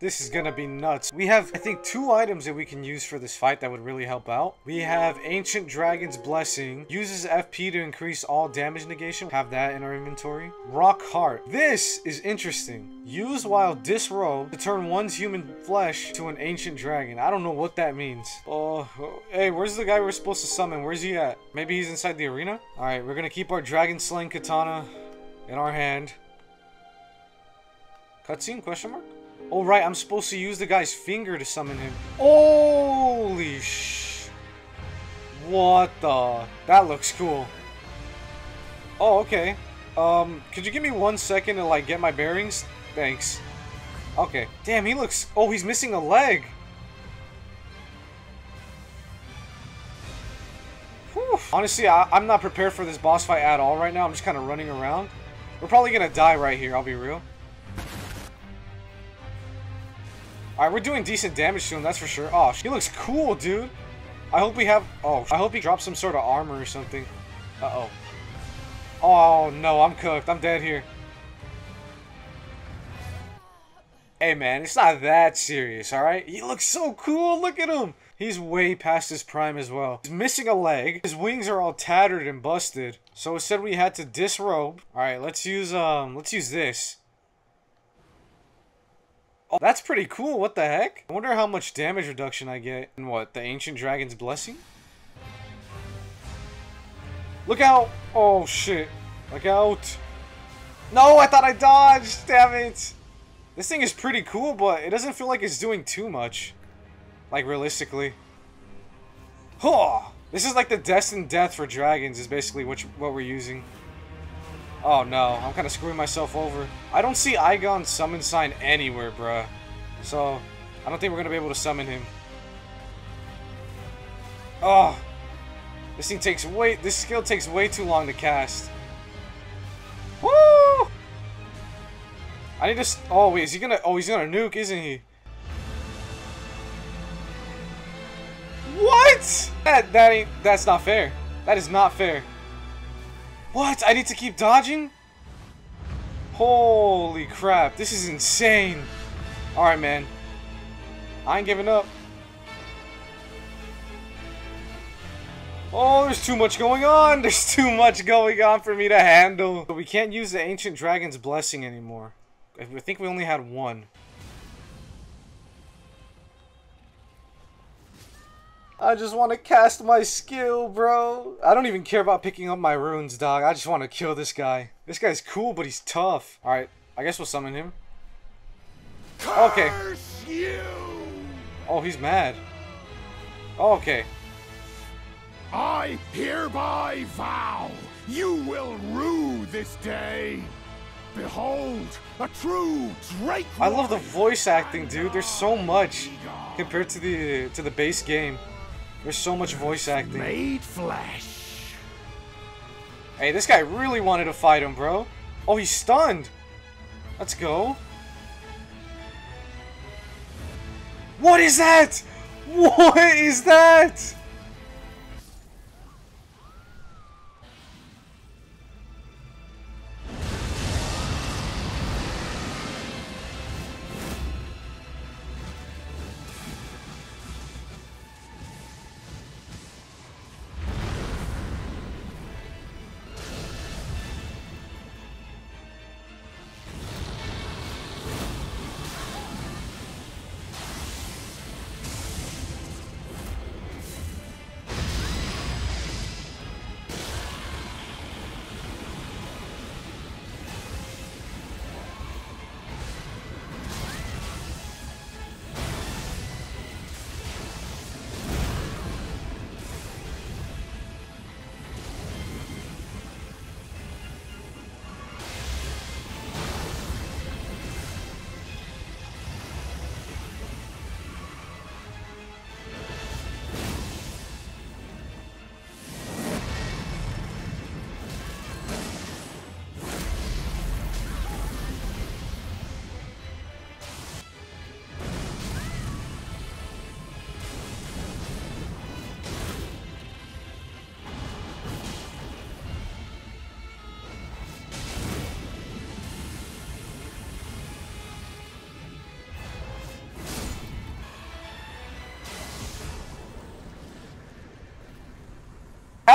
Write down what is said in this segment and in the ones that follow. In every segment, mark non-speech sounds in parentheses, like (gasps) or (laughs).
This is gonna be nuts. We have, I think, two items that we can use for this fight that would really help out. We have Ancient Dragon's Blessing. Uses FP to increase all damage negation. Have that in our inventory. Rock Heart. This is interesting. Use while disrobed to turn one's human flesh to an Ancient Dragon. I don't know what that means. Oh, hey, where's the guy we're supposed to summon? Where's he at? Maybe he's inside the arena? Alright, we're gonna keep our Dragon Slaying Katana in our hand. Cutscene? Question mark? Oh, right, I'm supposed to use the guy's finger to summon him. Holy sh... What the... That looks cool. Oh, okay. Um, could you give me one second to, like, get my bearings? Thanks. Okay. Damn, he looks... Oh, he's missing a leg. Whew. Honestly, I, I'm not prepared for this boss fight at all right now. I'm just kind of running around. We're probably gonna die right here, I'll be real. Alright, we're doing decent damage to him, that's for sure. Oh, he looks cool, dude. I hope we have... Oh, I hope he drops some sort of armor or something. Uh-oh. Oh, no, I'm cooked. I'm dead here. Hey, man, it's not that serious, alright? He looks so cool. Look at him. He's way past his prime as well. He's missing a leg. His wings are all tattered and busted. So it said we had to disrobe. Alright, let's use, um, let's use this. Oh, that's pretty cool. What the heck? I wonder how much damage reduction I get And what? The Ancient Dragon's Blessing? Look out! Oh, shit. Look out. No, I thought I dodged! Damn it! This thing is pretty cool, but it doesn't feel like it's doing too much. Like, realistically. Oh! This is like the destined death for dragons is basically what, what we're using. Oh no, I'm kind of screwing myself over. I don't see Igon's summon sign anywhere, bruh. So, I don't think we're going to be able to summon him. Oh! This thing takes way- this skill takes way too long to cast. Woo! I need to- oh wait, is he gonna- oh he's gonna nuke, isn't he? What? That, that ain't- that's not fair. That is not fair. What? I need to keep dodging? Holy crap, this is insane. Alright, man. I ain't giving up. Oh, there's too much going on. (laughs) There's too much going on for me to handle. But we can't use the Ancient Dragon's Blessing anymore. I think we only had one. I just want to cast my skill, bro. I don't even care about picking up my runes, dog. I just want to kill this guy. This guy's cool, but he's tough. Alright, I guess we'll summon him. Okay. Oh, he's mad. Okay. I hereby vow you will rue this day. Behold, a true Drake. I love the voice acting, dude. There's so much compared to the to the base game. There's so much voice acting. Made flesh. Hey, this guy really wanted to fight him, bro. Oh, he's stunned. Let's go. What is that? (laughs) What is that?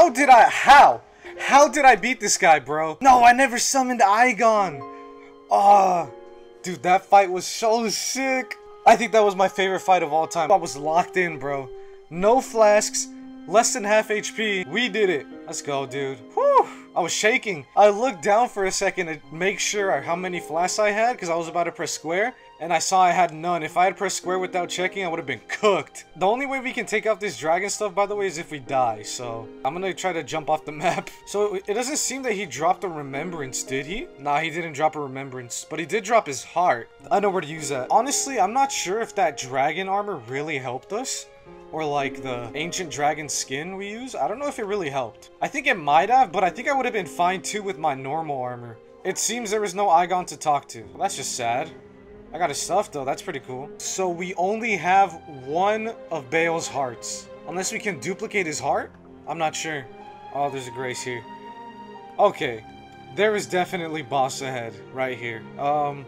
How did I, how? How did I beat this guy, bro? No, I never summoned Igon. Oh, ah, dude, that fight was so sick. I think that was my favorite fight of all time. I was locked in, bro. No flasks, less than half HP. We did it. Let's go, dude. Whew. I was shaking. I looked down for a second to make sure how many flasks I had because I was about to press square and I saw I had none. If I had pressed square without checking, I would have been cooked. The only way we can take out this dragon stuff, by the way, is if we die. So I'm gonna try to jump off the (laughs) map. So it doesn't seem that he dropped a remembrance, did he? Nah, he didn't drop a remembrance, but he did drop his heart. I know where to use that. Honestly, I'm not sure if that dragon armor really helped us or like the ancient dragon skin we use. I don't know if it really helped. I think it might have, but I think I would have been fine too with my normal armor. It seems there was no Igon to talk to. That's just sad. I got his stuff though, that's pretty cool. So we only have one of Bayle's hearts. Unless we can duplicate his heart? I'm not sure. Oh, there's a grace here. Okay. There is definitely boss ahead, right here. Um,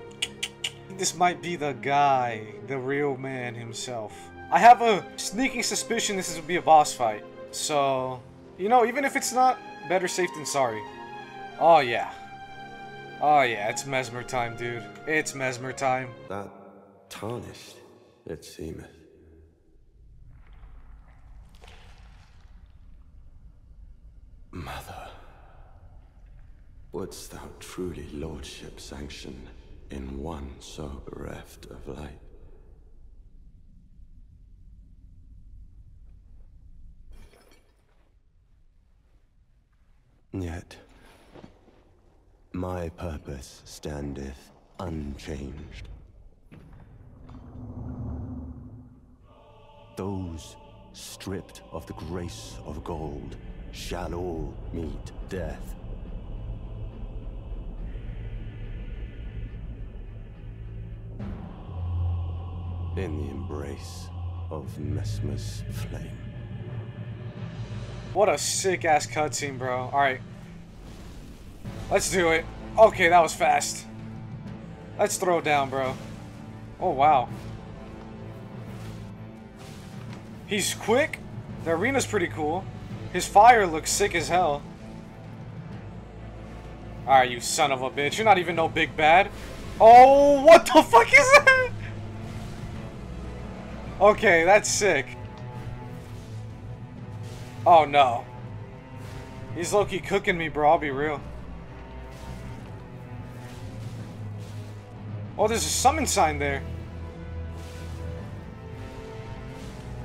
this might be the guy, the real man himself. I have a sneaking suspicion this will be a boss fight. So, you know, even if it's not, better safe than sorry. Oh, yeah. Oh, yeah, it's Messmer time, dude. It's Messmer time. That tarnished, it seemeth. Mother, wouldst thou truly lordship sanction in one so bereft of light? My standeth unchanged. Those stripped of the grace of gold shall all meet death. In the embrace of Messmer's flame. What a sick ass cutscene, bro. Alright. Let's do it. Okay, that was fast. Let's throw down, bro. Oh, wow. He's quick. The arena's pretty cool. His fire looks sick as hell. Alright, you son of a bitch. You're not even no big bad. Oh, what the fuck is that? Okay, that's sick. Oh no. He's low-key cooking me, bro. I'll be real. Oh, there's a summon sign there.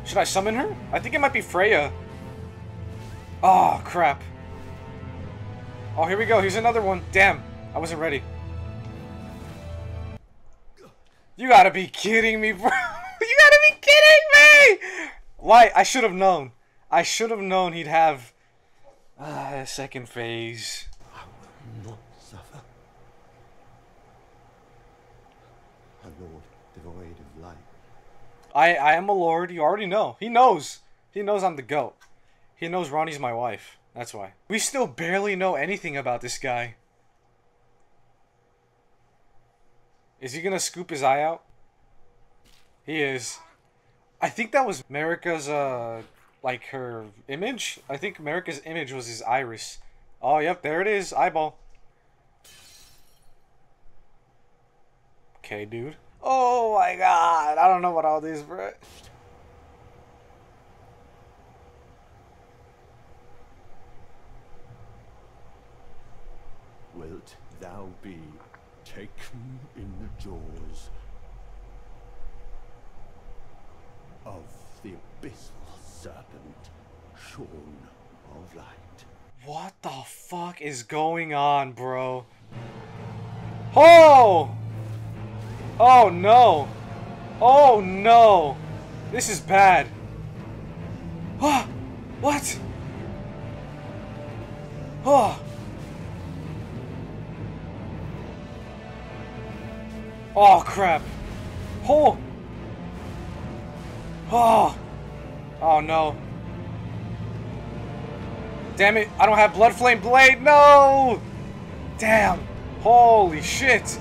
Should I summon her? I think it might be Freyja. Oh, crap. Oh, here we go. Here's another one. Damn. I wasn't ready. You gotta be kidding me, (laughs) bro. you gotta be kidding me! Why? I should have known. I should have known he'd have uh, a second phase. I will not suffer. A lord devoid of light. I, I am a lord. You already know. He knows. He knows I'm the goat. He knows Ranni's my wife. That's why. We still barely know anything about this guy. Is he gonna scoop his eye out? He is. I think that was Marika's, uh like her image. I think Marika's image was his iris. Oh, yep, there it is. Eyeball. Okay, dude. Oh my god. I don't know what all these, bro. Wilt thou be taken in the jaws of the abyssal serpent, shorn of light? What the fuck is going on, bro? Oh! Oh no! Oh no! This is bad. Ah! (gasps) What? Oh! (sighs) Oh crap! Oh! (sighs) Oh! Oh no! Damn it! I don't have Blood Flame Blade! No! Damn! Holy shit!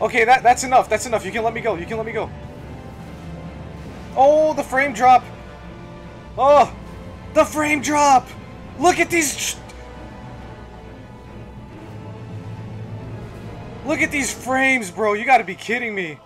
Okay, that that's enough. That's enough. You can let me go. You can let me go. Oh, the frame drop! Oh! The frame drop! Look at these... Look at these frames, bro. You gotta be kidding me.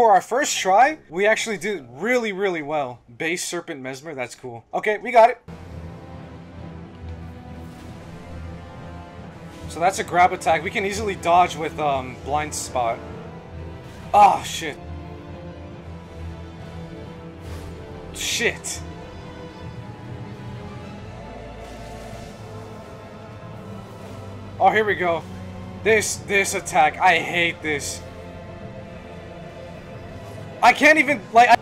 For our first try, we actually did really, really well. Base Serpent Messmer, that's cool. Okay, we got it. So that's a grab attack. We can easily dodge with um, Blind Spot. Oh, shit. Shit. Oh, here we go. This, this attack. I hate this. I can't even, like... I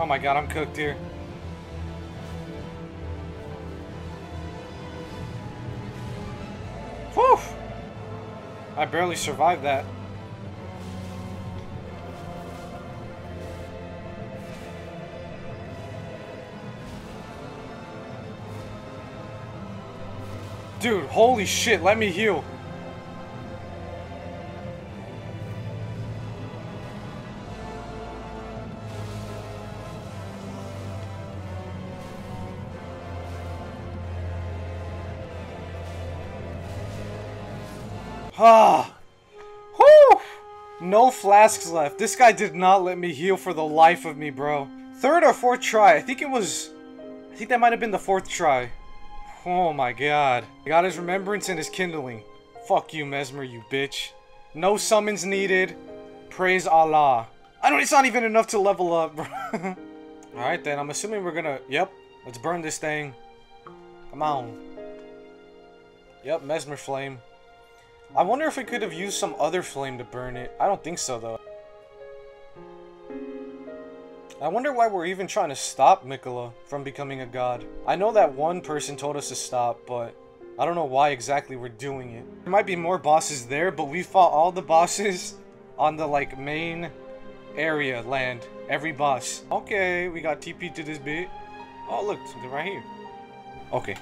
Oh my god, I'm cooked here. Whew! I barely survived that. Dude, holy shit, let me heal. Ah. Whew. No flasks left. This guy did not let me heal for the life of me, bro. Third or fourth try. I think it was... I think that might have been the fourth try. Oh my god. Got his remembrance and his kindling. Fuck you, Messmer, you bitch. No summons needed. Praise Allah. I don't- it's not even enough to level up, bro. (laughs) Alright then, I'm assuming we're gonna- Yep. Let's burn this thing. Come on. Yep, Messmer Flame. I wonder if we could have used some other flame to burn it. I don't think so, though. I wonder why we're even trying to stop Miquella from becoming a god. I know that one person told us to stop, but I don't know why exactly we're doing it. There might be more bosses there, but we fought all the bosses (laughs) on the, like, main area land. Every boss. Okay, we got TP to this bit. Oh, look, something right here. Okay,